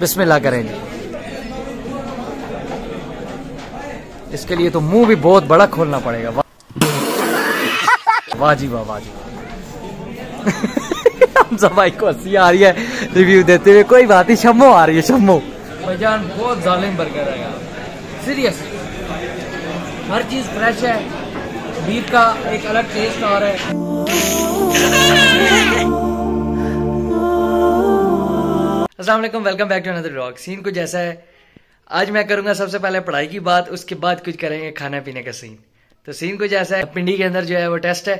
बिस्मिल्लाह करें जी इसके लिए तो मुँह भी बहुत बड़ा खोलना पड़ेगा। वाह वाह जी वाह वाह जी हमजा भाई को हँसी आ रही है रिव्यू देते हुए। कोई बात नहीं शम्मो आ रही है शम्मो। भाईजान बहुत जालिम बर्गर है यार। सीरियस हर चीज़ फ्रेश है। बीफ का एक अलग टेस्ट आ रहा है। अस्सलाम वालेकुम back to another vlog scene कुछ ऐसा है। आज मैं करूँगा सबसे पहले पढ़ाई की बात, उसके बाद कुछ करेंगे खाने पीने का सीन तो सीन कुछ ऐसा है। पिंडी के अंदर जो है वो टेस्ट है।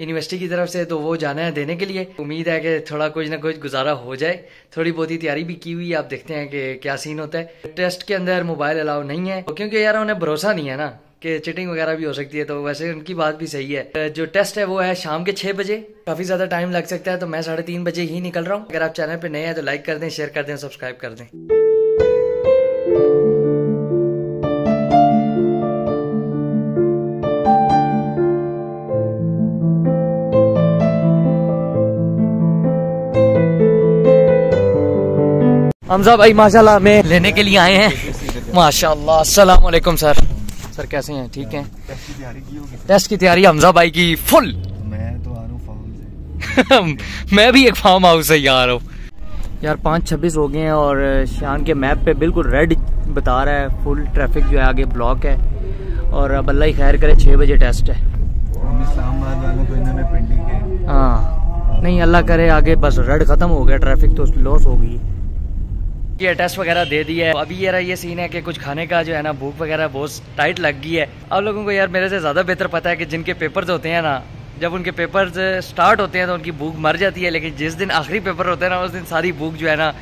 यूनिवर्सिटी की तरफ़ से तो वो जाना है देने के लिए। उम्मीद है कि थोड़ा कुछ ना कुछ गुजारा हो जाए। थोड़ी बहुत ही तैयारी भी की हुई है। आप देखते हैं कि क्या सीन होता है। टेस्ट के अंदर मोबाइल अलाउ नहीं है। क्योंकि यार उन्हें भरोसा नहीं है ना। कि चिटिंग वगैरह भी हो सकती है तो वैसे उनकी बात भी सही है। जो टेस्ट है, वो है शाम के छह बजे। काफ़ी ज़्यादा टाइम लग सकता है तो मैं साढ़े तीन बजे ही निकल रहा हूँ। अगर आप चैनल पे नए हैं तो लाइक कर दें शेयर कर दें सब्सक्राइब कर दें। हमजा भाई, माशाल्लाह, में लेने के लिए आए हैं। माशाल्लाह अस्सलाम वालेकुम सर। सर कैसे हैं? ठीक हैं? टेस्ट की तैयारी हमजा भाई की फुल। मैं तो आ रहा हूँ फार्म से। मैं भी एक फार्म हाउस से ही आ रहा हूँ। यार पाँच छब्बीस हो गए हैं और शान के मैप पे बिल्कुल रेड बता रहा है फुल ट्रैफ़िक जो है आगे ब्लॉक है। और अब अल्लाह ही खैर करे छः बजे टेस्ट है। हाँ। नहीं अल्लाह करे आगे बस रेड खत्म हो गया ट्रैफ़िक तो लॉस हो गई ये टेस्ट वगैरह दे दिया है। अभी यार ये सीन है कि कुछ खाने का जो है ना, भूख वगैरह बहुत टाइट लग गई है। आप लोगों को यार, मेरे से ज़्यादा बेहतर पता है कि जिनके पेपर्स होते हैं ना, जब उनके पेपर्स स्टार्ट होते हैं तो उनकी भूख मर जाती है, लेकिन जिस दिन आखिरी पेपर होते हैं ना, उस दिन सारी भूख जो है ना,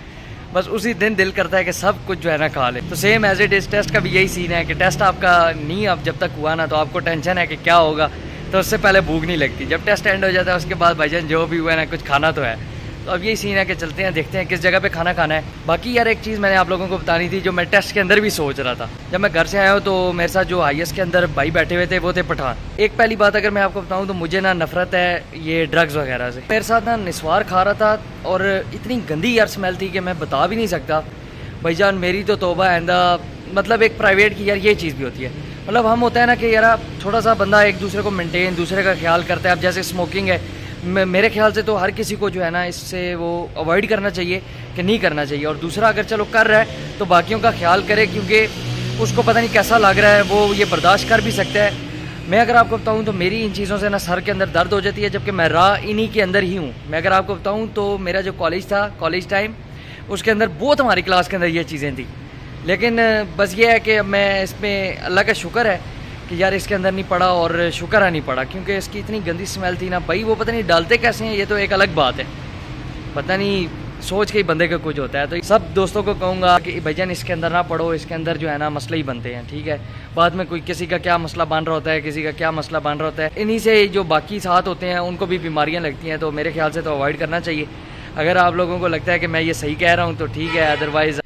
बस उसी दिन दिल करता है कि सब कुछ जो है ना खा ले। तो same as it is taste का भी यही सीन है कि टेस्ट आपका नहीं, अब जब तक हुआ ना तो आपको टेंशन है कि क्या होगा। तो उससे पहले भूख नहीं लगती। जब टेस्ट एंड हो जाता है, उसके बाद भाईजान जो भी हुआ है ना, कुछ खाना तो है। तो अब यही सीन है कि चलते हैं, देखते हैं किस जगह पे खाना खाना है। बाकी यार एक चीज़ मैंने आप लोगों को बतानी थी, जो मैं टेस्ट के अंदर भी सोच रहा था। जब मैं घर से आया हूँ तो मेरे साथ जो आईएस के अंदर भाई बैठे हुए थे, वो थे पठान। एक पहली बात अगर मैं आपको बताऊँ तो मुझे ना नफरत है ये ड्रग्स वगैरह से। मेरे साथ ना निस्वार खा रहा था, और इतनी गंदी यार स्मेल थी कि मैं बता भी नहीं सकता। भाईजान मेरी तो तोबा आंदा मतलब एक प्राइवेट की यार ये चीज़ भी होती है। मतलब हम होता है ना कि यार थोड़ा सा बंदा एक दूसरे को मेंटेन दूसरे का ख्याल करता है। अब जैसे स्मोकिंग है मेरे ख्याल से तो हर किसी को जो है ना इससे वो अवॉइड करना चाहिए कि नहीं करना चाहिए। और दूसरा, अगर चलो कर रहा है तो बाकियों का ख्याल करे, क्योंकि उसको पता नहीं कैसा लग रहा है, वो ये बर्दाश्त कर भी सकता है। मैं अगर आपको बताऊँ तो मेरी इन चीज़ों से ना सर के अंदर दर्द हो जाती है, जबकि मैं राह इन्हीं के अंदर ही हूँ। मैं अगर आपको बताऊँ तो मेरा जो कॉलेज था कॉलेज टाइम उसके अंदर बहुत हमारी क्लास के अंदर ये चीज़ें थी। लेकिन, बस ये है कि मैं इसमें अल्लाह का शुक्र है कि यार इसके अंदर नहीं पड़ा और शुक्र है नहीं पड़ा, क्योंकि इसकी इतनी गंदी स्मेल थी ना भाई, वो पता नहीं डालते कैसे हैं, ये तो एक अलग बात है। पता नहीं, सोच के ही बंदे का कुछ होता है। तो सब दोस्तों को कहूँगा कि भैजन इसके अंदर ना पढ़ो इसके अंदर जो है ना मसले ही बनते हैं, ठीक है? बाद में कोई किसी का क्या मसला बन रहा होता है, किसी का क्या मसला बन रहा होता है, इन्हीं से जो बाकी साथ होते हैं, उनको भी बीमारियाँ लगती हैं तो मेरे ख्याल से तो अवॉइड करना चाहिए। अगर आप लोगों को लगता है कि मैं ये सही कह रहा हूँ तो ठीक है अदरवाइज़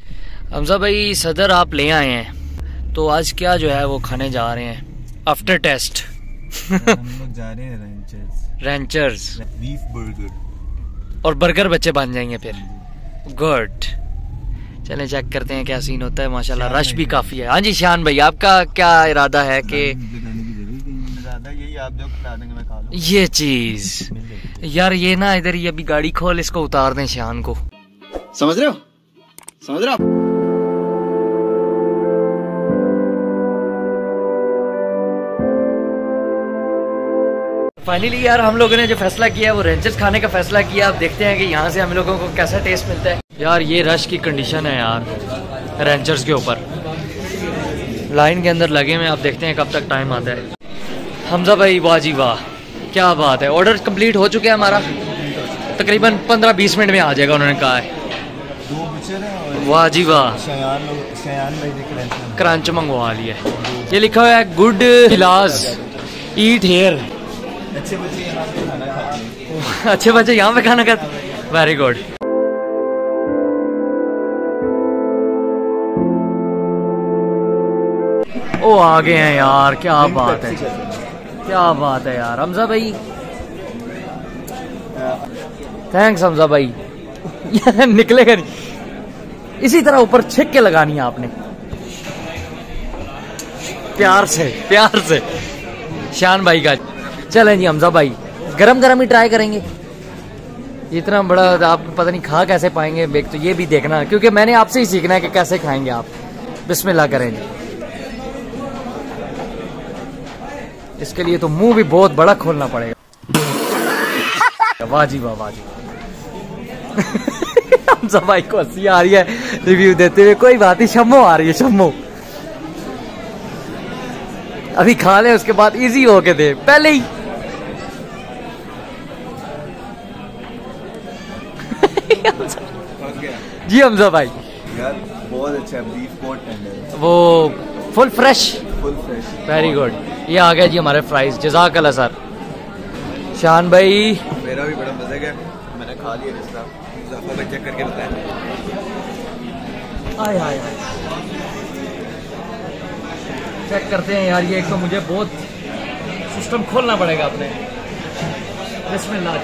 हमजा भाई, सदर आप ले आए हैं तो आज क्या जो है वो खाने जा रहे हैं? आफ्टर टेस्ट हम लोग जा रहे हैं रेंचर्स रेंचर्स बीफ बर्गर और बर्गर बच्चे बन जाएँगे फिर। गुड चलें चेक करते हैं क्या सीन होता है। माशाल्लाह रश भी काफ़ी है। हाँ जी शान भाई आपका क्या इरादा है कि की ज़रूरत नहीं ज़्यादा यही आप जो खिला देंगे मैं खा लूँ ये चीज़। यार ये ना इधर ये अभी गाड़ी खोल इसको उतार दें शान को। समझ रहे हो? समझ रहे हो फाइनली यार, हम लोगों ने जो फैसला किया है वो रेंचर्स खाने का फैसला किया। अब देखते हैं कि यहाँ से हम लोगों को कैसा टेस्ट मिलता है। यार, ये रश की कंडीशन है यार रेंचर्स के ऊपर। लाइन के अंदर लगे हुए आप देखते हैं कब तक टाइम आता है। हमजा भाई, वाह जी वाह, क्या बात है। ऑर्डर कंप्लीट हो चुका है हमारा। तकरीबन पंद्रह बीस मिनट में आ जाएगा, उन्होंने कहा है। वाह जी वाह। क्रंच मंगवा लिया ये लिखा हुआ है गुड इलाज ईट हेयर अच्छे बच्चे यहाँ पे खाना खाते हैं। अच्छे बच्चे यहाँ पे खाना खाते वेरी गुड ओ आ गए हैं यार क्या बात है। क्या बात है यार हमजा भाई। थैंक्स हमजा भाई। निकलेगा नहीं इसी तरह ऊपर छिक के लगानी है आपने। प्यार से प्यार से। शान भाई का। चलें जी, हमजा भाई। गरम गरम ही ट्राई करेंगे। इतना बड़ा आप पता नहीं खा कैसे पाएँगे, एक तो ये भी देखना, क्योंकि मैंने आपसे ही सीखना है कि कैसे खाएँगे आप। बिस्मिल्लाह करें जी। इसके लिए तो मुँह भी बहुत बड़ा खोलना पड़ेगा। वाह जी, वाह वाह हमजा भाई को हँसी आ रही है रिव्यू देते हुए। कोई बात नहीं, शम्मो आ रही है, शम्मो। अभी खा ले, उसके बाद इजी होके दे पहले ही जी हमजा भाई। यार बहुत अच्छा बीफ बहुत टेंडर वो full fresh full fresh very good ये आ गया जी हमारे फ्राइज जजाक अल्लाह सर शान भाई। मेरा भी बड़ा मज़ा गया। मैंने खा लिया रिश्ता। चेक करके बताया। आय हाय चेक करते हैं यार ये एक तो मुझे बहुत सिस्टम खोलना पड़ेगा अपने। बिस्मिल्लाह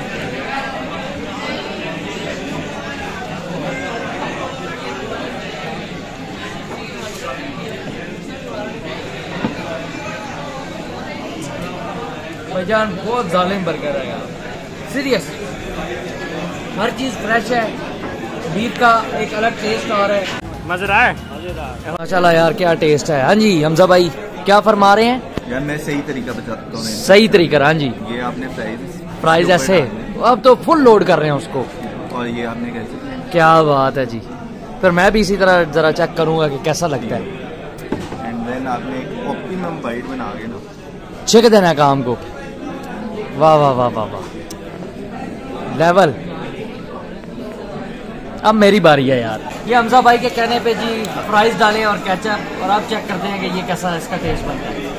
भाईजान बहुत जालिम बर्गर है यार। सीरियस हर चीज़ फ्रेश है। बीफ का एक अलग टेस्ट और है। मज़ेदार माशाल्लाह यार क्या टेस्ट है? हाँ जी हमजा भाई क्या फरमा रहे हैं? यार मैं सही तरीका बताता हूँ। सही तरीका हाँ जी। ये आपने प्राइस प्राइस ऐसे? अब तो फुल लोड कर रहे हैं उसको। और ये आपने कैसे क्या बात है जी। फिर मैं भी इसी तरह जरा चेक करूँगा कि कैसा लगता है। एंड देन आपने एक ऑप्टिमम बाइट बना के ना। चेक देना है काम को। वाह वाह वाह वाह वाह। लेवल अब मेरी बारी है यार। ये हमजा भाई के कहने पे जी प्राइस डालें और कैचअप और आप चेक करते हैं कि ये कैसा इसका टेस्ट बनता है।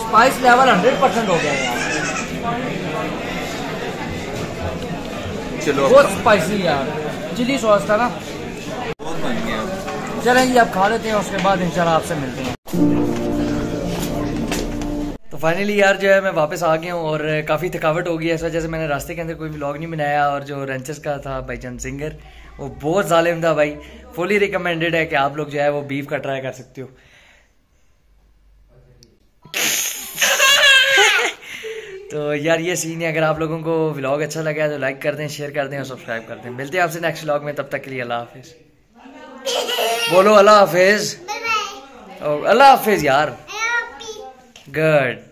स्पाइस लेवल 100 परसेंट हो गया यार। चलो बहुत स्पाइसी यार। चिली सॉस था ना? बन गया। चलें जी अब खा लेते हैं, उसके बाद इंशाल्लाह आपसे मिलते हैं। तो फाइनली यार जो है, मैं वापस आ गया हूँ और काफ़ी थकावट हो गई है। इस वजह से मैंने रास्ते के अंदर कोई व्लॉग नहीं बनाया और जो रंचस का था भाईजान सिंगर वो बहुत जालिम था भाई। फुली रिकमेंडेड है कि आप लोग जो है, वो बीफ का ट्राई कर सकते हो। तो यार ये सीन है, अगर आप लोगों को व्लॉग अच्छा लगा है तो लाइक कर दें शेयर कर दें और सब्सक्राइब कर दें। मिलते हैं आपसे नेक्स्ट व्लॉग में, तब तक के लिए अल्लाह हाफिज़। बोलो अल्लाह हाफिज़। अल्लाह हाफिज़ यार। गुड